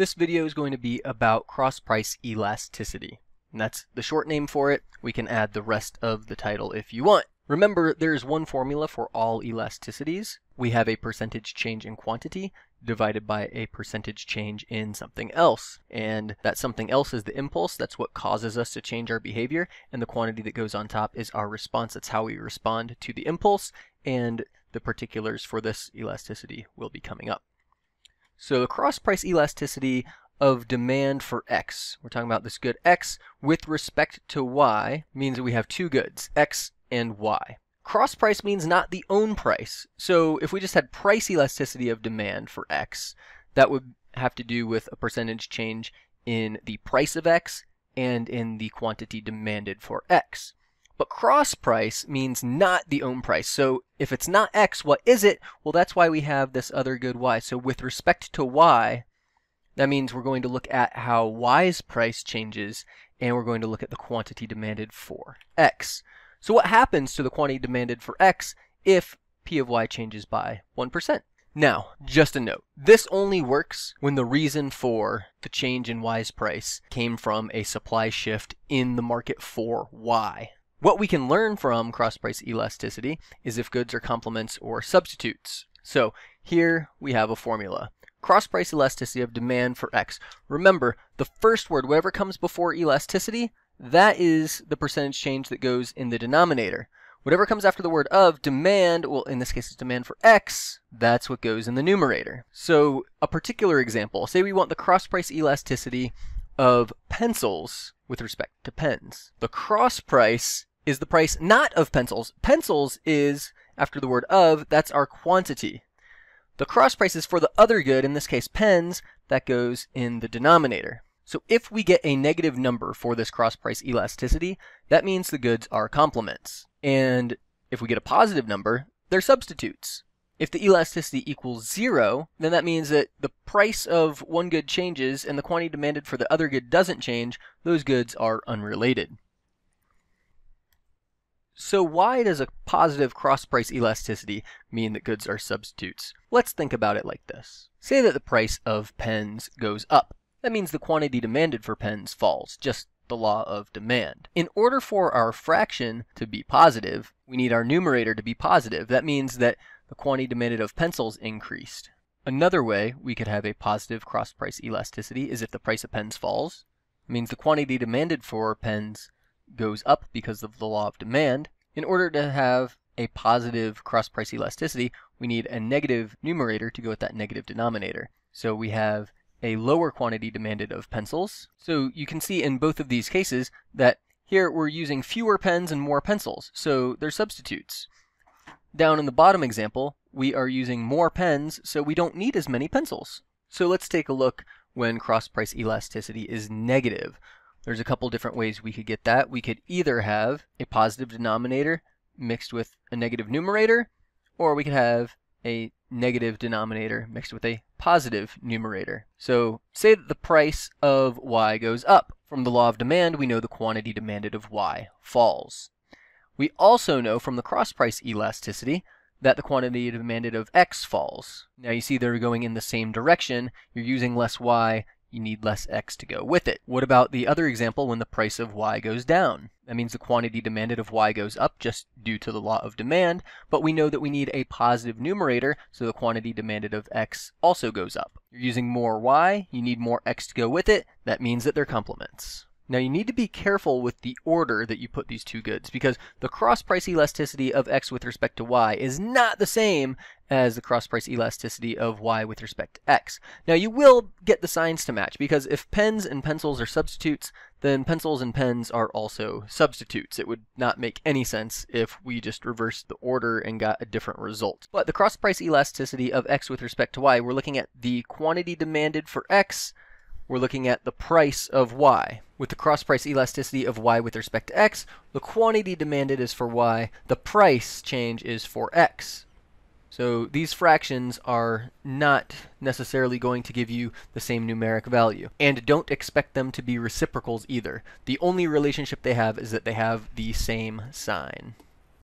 This video is going to be about cross-price elasticity. And that's the short name for it. We can add the rest of the title if you want. Remember, there's one formula for all elasticities. We have a percentage change in quantity divided by a percentage change in something else. And that something else is the impulse. That's what causes us to change our behavior. And the quantity that goes on top is our response. That's how we respond to the impulse. And the particulars for this elasticity will be coming up. So the cross price elasticity of demand for X, we're talking about this good X with respect to Y, means that we have two goods, X and Y. Cross price means not the own price. So if we just had price elasticity of demand for X, that would have to do with a percentage change in the price of X and in the quantity demanded for X. But cross price means not the own price. So if it's not X, what is it? Well, that's why we have this other good Y. So with respect to Y, that means we're going to look at how Y's price changes, and we're going to look at the quantity demanded for X. So what happens to the quantity demanded for X if P of Y changes by 1%? Now, just a note, this only works when the reason for the change in Y's price came from a supply shift in the market for Y. What we can learn from cross-price elasticity is if goods are complements or substitutes. So here we have a formula. Cross-price elasticity of demand for X. Remember, the first word, whatever comes before elasticity, that is the percentage change that goes in the denominator. Whatever comes after the word of, demand, well, in this case it's demand for X, that's what goes in the numerator. So a particular example, say we want the cross-price elasticity of pencils with respect to pens. The cross price is the price not of pencils. Pencils is, after the word of, that's our quantity. The cross price is for the other good, in this case pens, that goes in the denominator. So if we get a negative number for this cross price elasticity, that means the goods are complements. And if we get a positive number, they're substitutes. If the elasticity equals zero, then that means that the price of one good changes and the quantity demanded for the other good doesn't change. Those goods are unrelated. So why does a positive cross-price elasticity mean that goods are substitutes? Let's think about it like this. Say that the price of pens goes up. That means the quantity demanded for pens falls, just the law of demand. In order for our fraction to be positive, we need our numerator to be positive. That means that the quantity demanded of pencils increased. Another way we could have a positive cross-price elasticity is if the price of pens falls. It means the quantity demanded for pens goes up because of the law of demand. In order to have a positive cross-price elasticity, we need a negative numerator to go with that negative denominator. So we have a lower quantity demanded of pencils. So you can see in both of these cases that here we're using fewer pens and more pencils, so they're substitutes. Down in the bottom example, we are using more pens, so we don't need as many pencils. So let's take a look when cross-price elasticity is negative. There's a couple different ways we could get that. We could either have a positive denominator mixed with a negative numerator, or we could have a negative denominator mixed with a positive numerator. So say that the price of y goes up. From the law of demand, we know the quantity demanded of y falls. We also know from the cross-price elasticity that the quantity demanded of x falls. Now you see they're going in the same direction. You're using less y, you need less x to go with it. What about the other example when the price of y goes down? That means the quantity demanded of y goes up just due to the law of demand, but we know that we need a positive numerator, so the quantity demanded of x also goes up. You're using more y, you need more x to go with it, that means that they're complements. Now you need to be careful with the order that you put these two goods because the cross price elasticity of x with respect to y is not the same as the cross price elasticity of y with respect to x. Now you will get the signs to match because if pens and pencils are substitutes, then pencils and pens are also substitutes. It would not make any sense if we just reversed the order and got a different result. But the cross price elasticity of x with respect to y, we're looking at the quantity demanded for x we're looking at the price of y. With the cross-price elasticity of y with respect to x, the quantity demanded is for y, the price change is for x. So these fractions are not necessarily going to give you the same numeric value. And don't expect them to be reciprocals either. The only relationship they have is that they have the same sign.